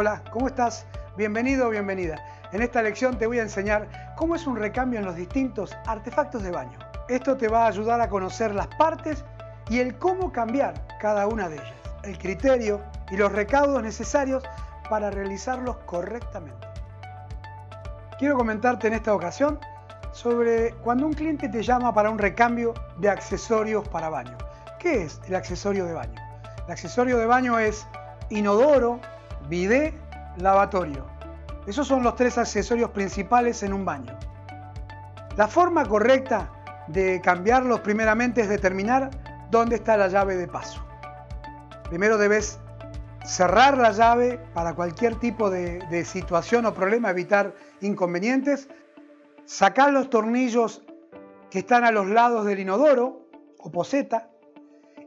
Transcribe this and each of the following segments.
Hola, ¿cómo estás? Bienvenido o bienvenida. En esta lección te voy a enseñar cómo es un recambio en los distintos artefactos de baño. Esto te va a ayudar a conocer las partes y el cómo cambiar cada una de ellas, el criterio y los recaudos necesarios para realizarlos correctamente. Quiero comentarte en esta ocasión sobre cuando un cliente te llama para un recambio de accesorios para baño. ¿Qué es el accesorio de baño? El accesorio de baño es inodoro, bidet, lavatorio. Esos son los tres accesorios principales en un baño. La forma correcta de cambiarlos primeramente es determinar dónde está la llave de paso. Primero debes cerrar la llave para cualquier tipo de, de, situación o problema, evitar inconvenientes. Sacar los tornillos que están a los lados del inodoro o poseta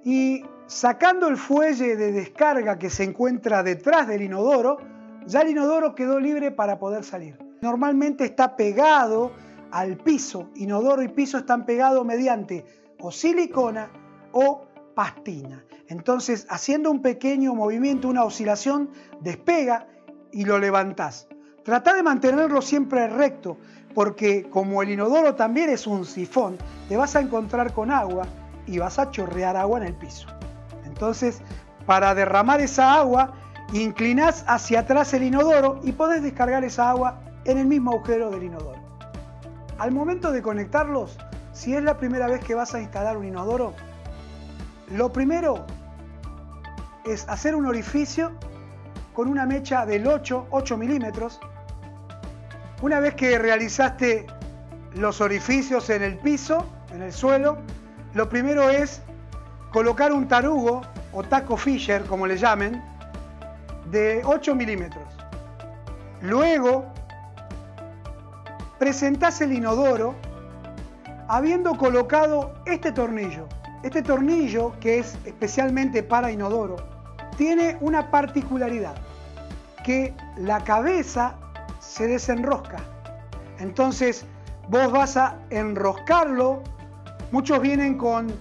y sacando el fuelle de descarga que se encuentra detrás del inodoro, ya el inodoro quedó libre para poder salir. Normalmente está pegado al piso, inodoro y piso están pegados mediante o silicona o pastina. Entonces, haciendo un pequeño movimiento, una oscilación, despega y lo levantás. Trata de mantenerlo siempre recto, porque como el inodoro también es un sifón, te vas a encontrar con agua y vas a chorrear agua en el piso. Entonces, para derramar esa agua, inclinás hacia atrás el inodoro y podés descargar esa agua en el mismo agujero del inodoro. Al momento de conectarlos, si es la primera vez que vas a instalar un inodoro, lo primero es hacer un orificio con una mecha del 8, 8 milímetros. Una vez que realizaste los orificios en el piso, en el suelo, lo primero es colocar un tarugo o taco Fisher, como le llamen, de 8 milímetros. Luego, presentás el inodoro habiendo colocado este tornillo. Este tornillo, que es especialmente para inodoro, tiene una particularidad, que la cabeza se desenrosca. Entonces, vos vas a enroscarlo. Muchos vienen con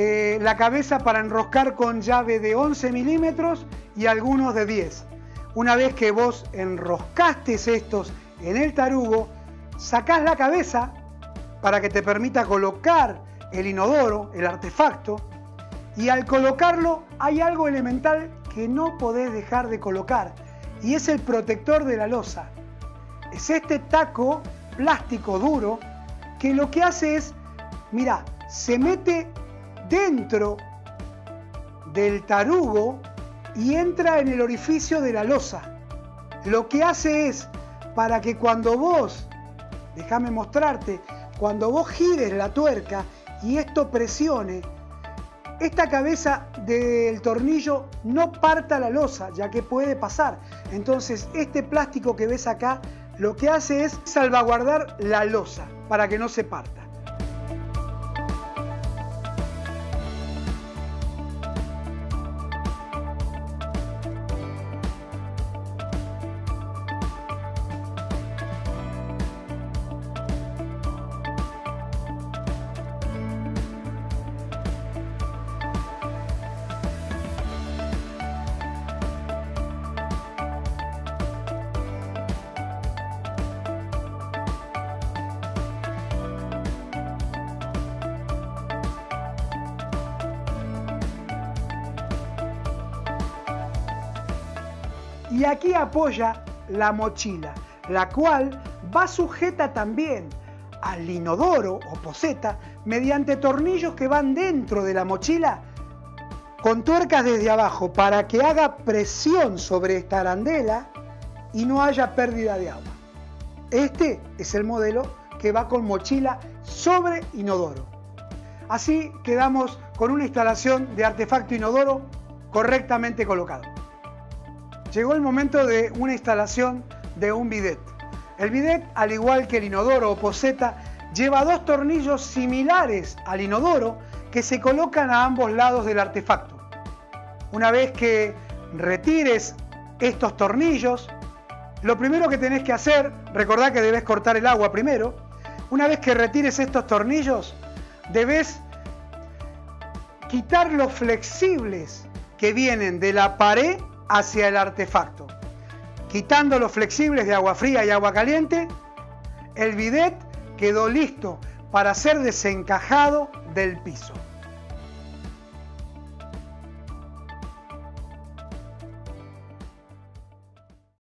eh, la cabeza para enroscar con llave de 11 milímetros y algunos de 10. Una vez que vos enroscaste estos en el tarugo, sacás la cabeza para que te permita colocar el inodoro, el artefacto, y al colocarlo hay algo elemental que no podés dejar de colocar, y es el protector de la losa. Es este taco plástico duro que lo que hace es, mira, se mete dentro del tarugo y entra en el orificio de la losa. Lo que hace es, para que cuando vos, déjame mostrarte, cuando vos gires la tuerca y esto presione, esta cabeza del tornillo no parta la losa, ya que puede pasar. Entonces, este plástico que ves acá, lo que hace es salvaguardar la losa para que no se parta. Y aquí apoya la mochila, la cual va sujeta también al inodoro o poseta mediante tornillos que van dentro de la mochila con tuercas desde abajo para que haga presión sobre esta arandela y no haya pérdida de agua. Este es el modelo que va con mochila sobre inodoro. Así quedamos con una instalación de artefacto inodoro correctamente colocado llegó el momento de una instalación de un bidet. El bidet, al igual que el inodoro o poseta, lleva dos tornillos similares al inodoro que se colocan a ambos lados del artefacto. Una vez que retires estos tornillos, lo primero que tenés que hacer, recordá que debes cortar el agua primero, una vez que retires estos tornillos, debes quitar los flexibles que vienen de la pared hacia el artefacto. Quitando los flexibles de agua fría y agua caliente, el bidet quedó listo para ser desencajado del piso.